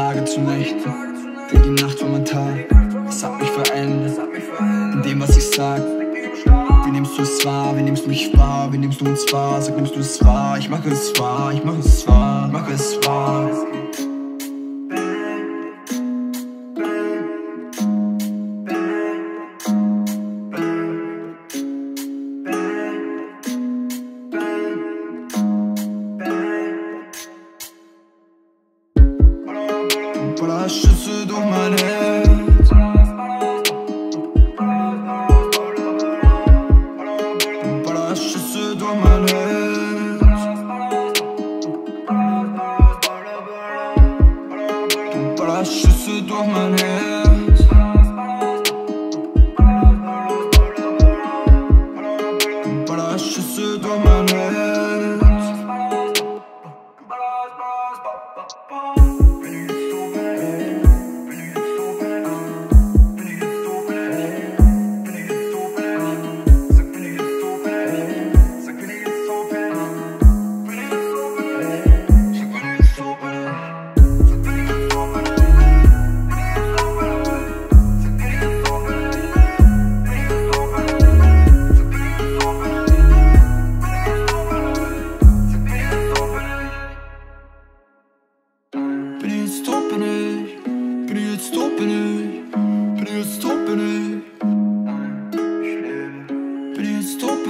Tage zu Nächte. Denn die Nacht war mein Tag. Es hat mich verändert. In dem, was ich sag. Wie nimmst du es wahr? Wie nimmst du mich wahr? Wie nimmst du uns wahr? Sag, nimmst du es wahr? Ich mache es wahr, ich mache es wahr, ich mache es wahr. Voilà, Schüsse durch mein Herz. Voilà, Schüsse durch mein Herz. Voilà, Schüsse durch mein Herz. Voilà, Schüsse durch mein Herz. Bin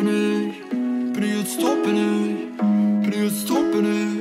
stoppen nu. Ben nu het stoppen nu. Ben nu het stoppen nu.